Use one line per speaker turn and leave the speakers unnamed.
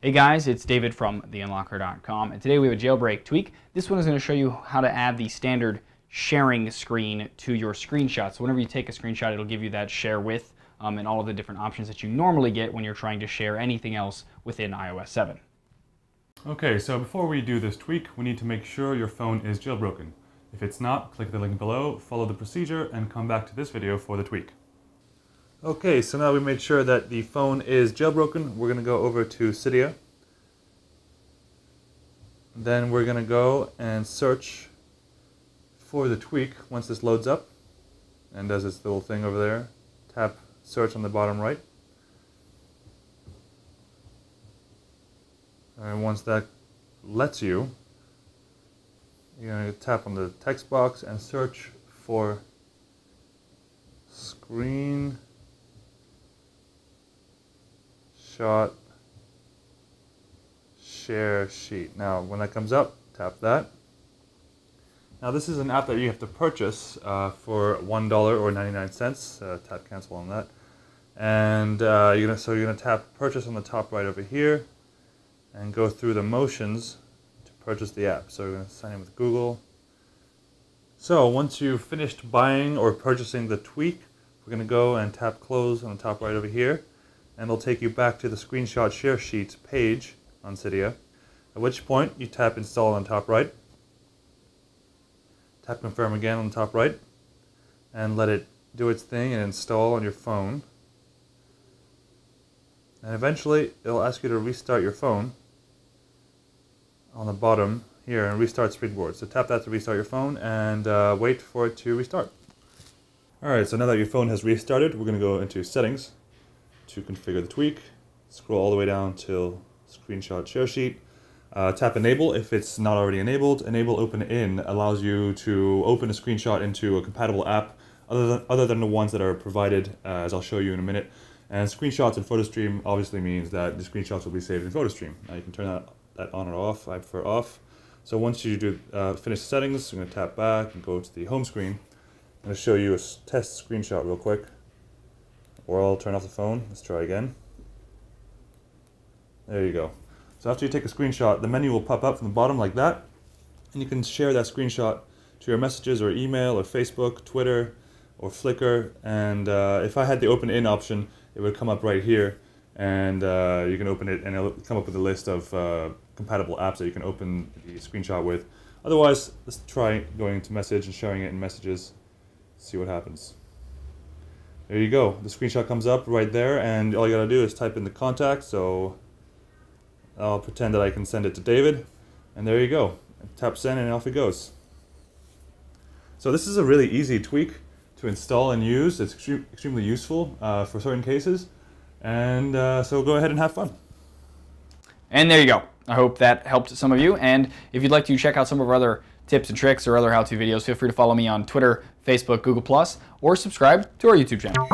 Hey guys, it's David from TheUnlockr.com and today we have a jailbreak tweak. This one is going to show you how to add the standard sharing screen to your screenshot. So whenever you take a screenshot, it'll give you that share with um, and all of the different options that you normally get when you're trying to share anything else within iOS 7.
Okay, so before we do this tweak, we need to make sure your phone is jailbroken. If it's not, click the link below, follow the procedure, and come back to this video for the tweak. Okay, so now we made sure that the phone is jailbroken. We're going to go over to Cydia. Then we're going to go and search for the tweak once this loads up and does this little thing over there. Tap search on the bottom right. And once that lets you, you're going to tap on the text box and search for screen shot share sheet. Now, when that comes up, tap that. Now, this is an app that you have to purchase uh, for one dollar or ninety nine cents. Uh, tap cancel on that, and uh, you're gonna so you're gonna tap purchase on the top right over here, and go through the motions to purchase the app. So we're gonna sign in with Google. So once you've finished buying or purchasing the tweak, we're gonna go and tap close on the top right over here and it'll take you back to the screenshot share sheets page on Cydia, at which point you tap install on the top right, tap confirm again on the top right, and let it do its thing and install on your phone. And eventually it'll ask you to restart your phone on the bottom here and restart Springboard. So tap that to restart your phone and uh, wait for it to restart. Alright, so now that your phone has restarted, we're going to go into settings to configure the tweak. Scroll all the way down till screenshot share sheet. Uh, tap enable if it's not already enabled. Enable open in allows you to open a screenshot into a compatible app other than, other than the ones that are provided, uh, as I'll show you in a minute. And screenshots in PhotoStream obviously means that the screenshots will be saved in PhotoStream. Now you can turn that, that on or off. I prefer off. So once you do uh, finish settings, I'm going to tap back and go to the home screen. I'm going to show you a test screenshot real quick or I'll turn off the phone. Let's try again. There you go. So after you take a screenshot, the menu will pop up from the bottom like that, and you can share that screenshot to your messages or email or Facebook, Twitter, or Flickr. And uh, if I had the open in option, it would come up right here, and uh, you can open it, and it'll come up with a list of uh, compatible apps that you can open the screenshot with. Otherwise, let's try going to message and sharing it in messages, see what happens. There you go. The screenshot comes up right there, and all you gotta do is type in the contact. So I'll pretend that I can send it to David, and there you go. Tap send, and off it goes. So this is a really easy tweak to install and use. It's extreme, extremely useful uh, for certain cases, and uh, so go ahead and have fun.
And there you go. I hope that helped some of you. And if you'd like to check out some of our other tips and tricks or other how-to videos, feel free to follow me on Twitter, Facebook, Google+, or subscribe to our YouTube channel.